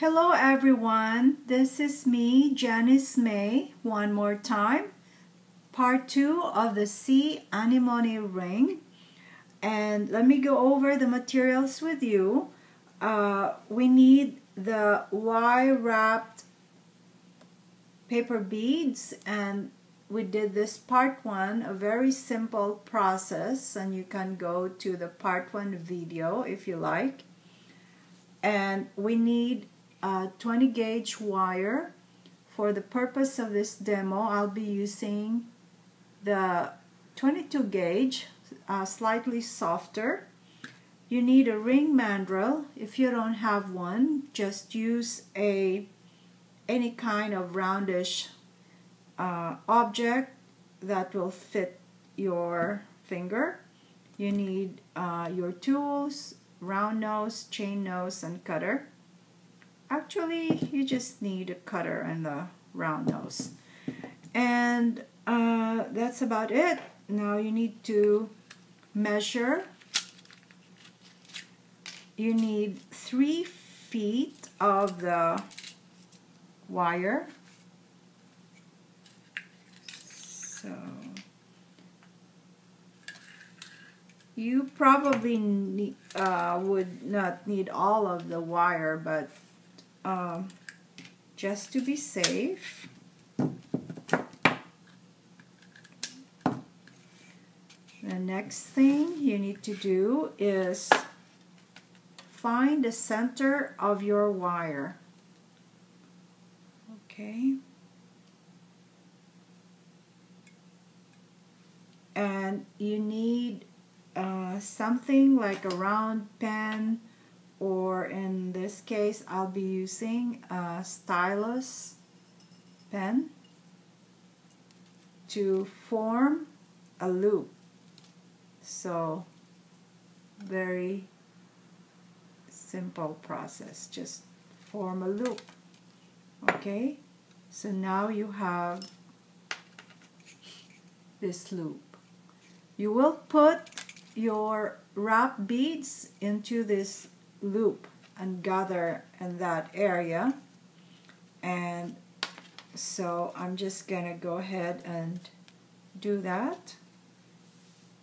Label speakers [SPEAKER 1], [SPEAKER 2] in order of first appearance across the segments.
[SPEAKER 1] Hello everyone, this is me, Janice Mae, one more time. Part 2 of the sea anemone ring. And let me go over the materials with you. Uh, we need the Y-wrapped paper beads and we did this part 1, a very simple process and you can go to the part 1 video if you like. And we need a 20 gauge wire. For the purpose of this demo, I'll be using the 22 gauge, uh, slightly softer. You need a ring mandrel. If you don't have one, just use a any kind of roundish uh, object that will fit your finger. You need uh, your tools, round nose, chain nose, and cutter. Actually, you just need a cutter and the round nose. And uh, that's about it. Now you need to measure. You need three feet of the wire. So you probably need, uh, would not need all of the wire, but um, just to be safe. The next thing you need to do is find the center of your wire. Okay. And you need uh, something like a round pen or in this case I'll be using a stylus pen to form a loop. So very simple process. Just form a loop okay? So now you have this loop. You will put your wrap beads into this loop and gather in that area. And so I'm just gonna go ahead and do that.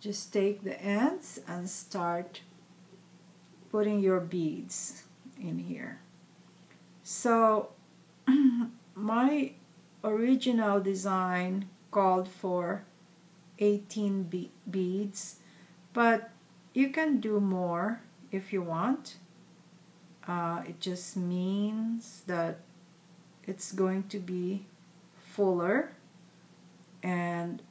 [SPEAKER 1] Just take the ends and start putting your beads in here. So my original design called for 18 be beads but you can do more if you want uh, it just means that it's going to be fuller. And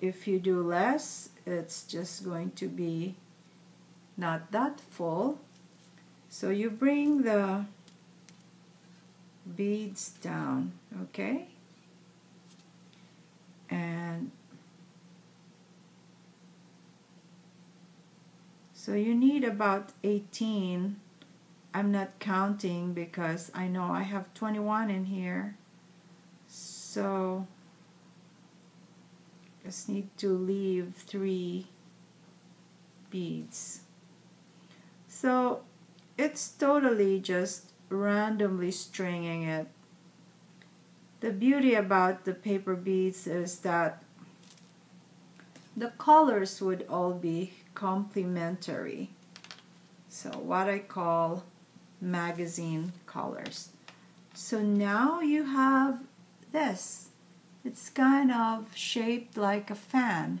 [SPEAKER 1] if you do less it's just going to be not that full. So you bring the beads down okay? And so you need about 18 I'm not counting because I know I have 21 in here. So just need to leave three beads. So it's totally just randomly stringing it. The beauty about the paper beads is that the colors would all be complementary. So what I call magazine colors. So now you have this. It's kind of shaped like a fan.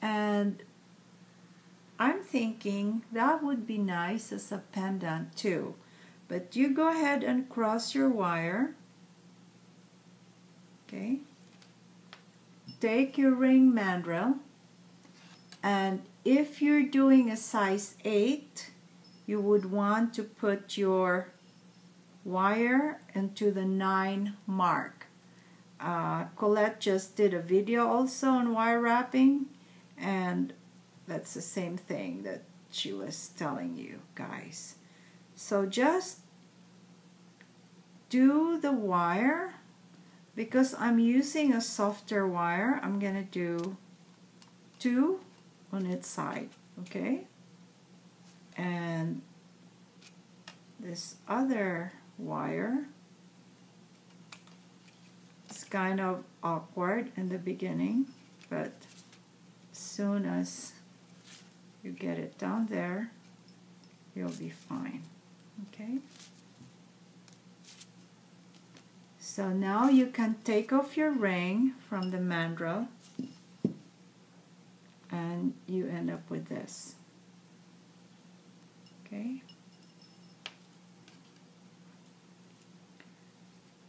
[SPEAKER 1] And I'm thinking that would be nice as a pendant too. But you go ahead and cross your wire. Okay. Take your ring mandrel. And if you're doing a size 8, you would want to put your wire into the 9 mark. Uh, Colette just did a video also on wire wrapping and that's the same thing that she was telling you guys. So just do the wire because I'm using a softer wire I'm gonna do two on its side okay and this other wire. It's kind of awkward in the beginning, but soon as you get it down there, you'll be fine. Okay? So now you can take off your ring from the mandrel and you end up with this. Okay?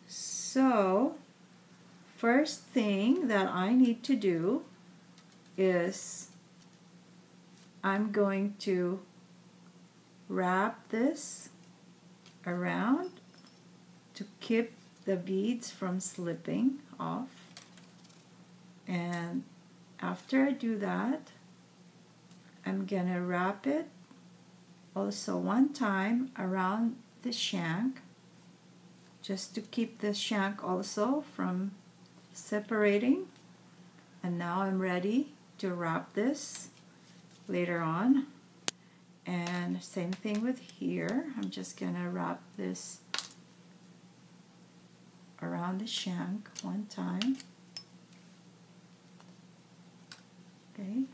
[SPEAKER 1] So, first thing that I need to do is I'm going to wrap this around to keep the beads from slipping off and after I do that I'm gonna wrap it also one time around the shank just to keep the shank also from separating. And now I'm ready to wrap this later on. And same thing with here. I'm just gonna wrap this around the shank one time. Okay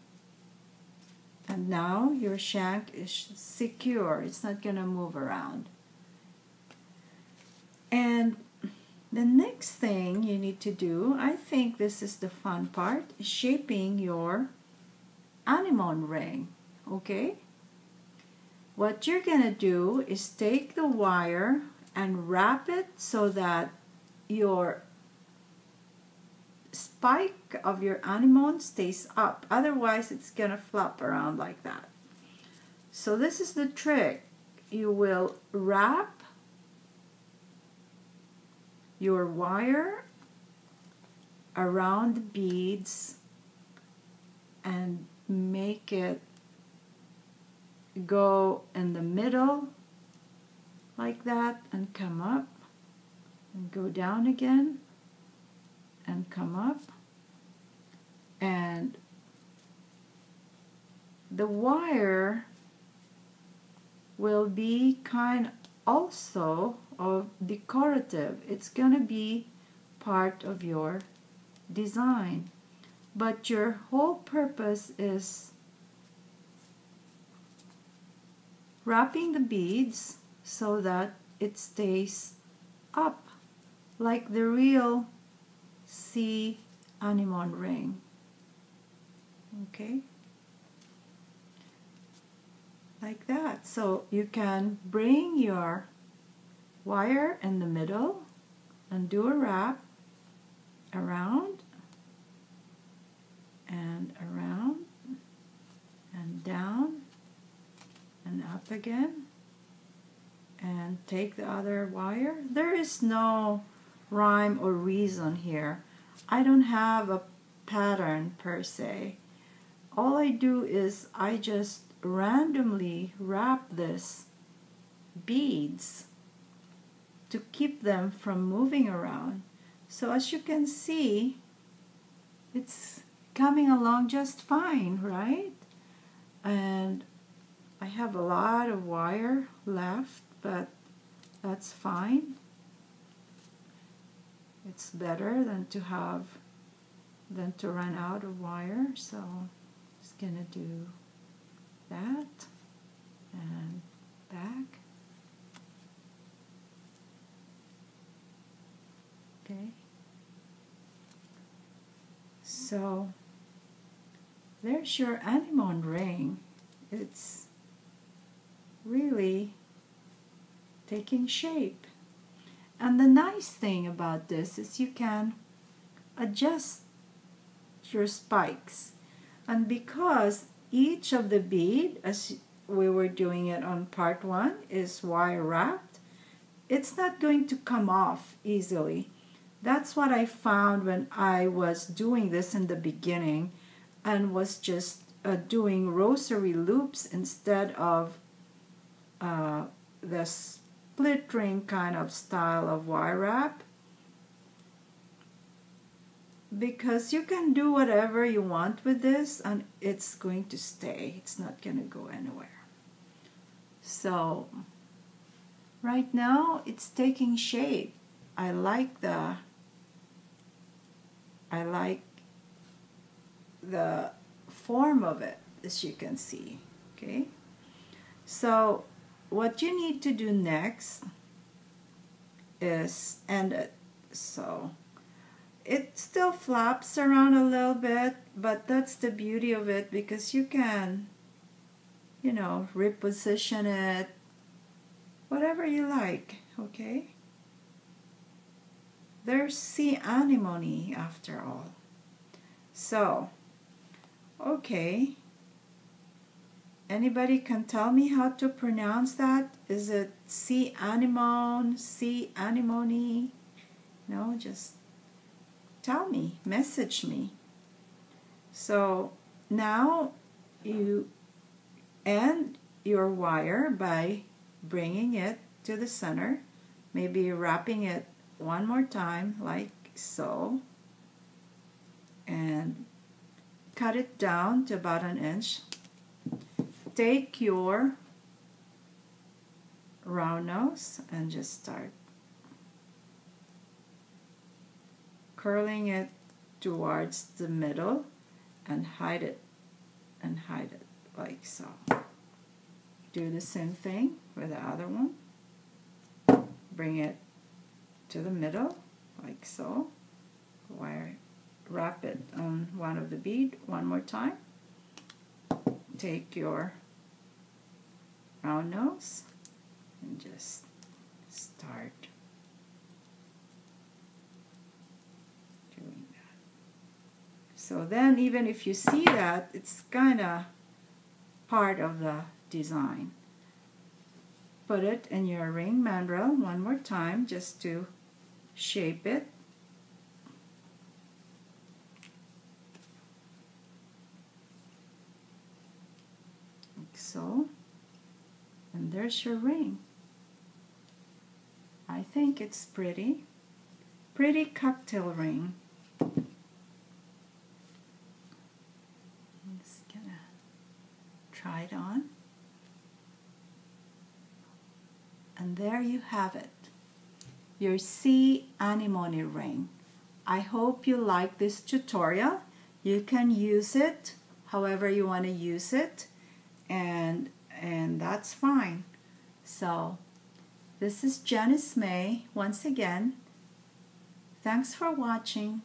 [SPEAKER 1] and now your shank is secure. It's not gonna move around. And the next thing you need to do I think this is the fun part shaping your anemone ring okay? What you're gonna do is take the wire and wrap it so that your spike of your anemone stays up. Otherwise it's gonna flop around like that. So this is the trick. You will wrap your wire around the beads and make it go in the middle like that and come up and go down again and come up. And the wire will be kind also of decorative. It's gonna be part of your design. But your whole purpose is wrapping the beads so that it stays up like the real sea anemone ring. Okay. Like that. So you can bring your wire in the middle and do a wrap around and around and down and up again and take the other wire. There is no rhyme or reason here I don't have a pattern per se. All I do is I just randomly wrap this beads to keep them from moving around. So as you can see it's coming along just fine right? And I have a lot of wire left but that's fine it's better than to have than to run out of wire so just gonna do that and back. Okay. So there's your anemone ring. It's really taking shape and the nice thing about this is you can adjust your spikes. And because each of the bead as we were doing it on part one is wire wrapped it's not going to come off easily. That's what I found when I was doing this in the beginning and was just uh, doing rosary loops instead of uh, the split ring kind of style of wire wrap. Because you can do whatever you want with this and it's going to stay. It's not going to go anywhere. So right now it's taking shape. I like the I like the form of it as you can see okay? So what you need to do next is end it uh, so it still flaps around a little bit but that's the beauty of it because you can you know reposition it whatever you like okay? There's sea anemone after all. So okay Anybody can tell me how to pronounce that? Is it sea anemone, sea anemone? No, just tell me, message me. So now you end your wire by bringing it to the center, maybe wrapping it one more time like so, and cut it down to about an inch take your round nose and just start curling it towards the middle and hide it and hide it like so. Do the same thing with the other one. Bring it to the middle like so. Wire wrap it on one of the bead one more time. Take your round nose and just start doing that. So then even if you see that, it's kind of part of the design. Put it in your ring mandrel one more time just to shape it. Like so. And there's your ring. I think it's pretty. Pretty cocktail ring. I'm just gonna try it on. And there you have it. Your sea anemone ring. I hope you like this tutorial. You can use it however you want to use it. And and that's fine. So this is Janice Mae once again. Thanks for watching.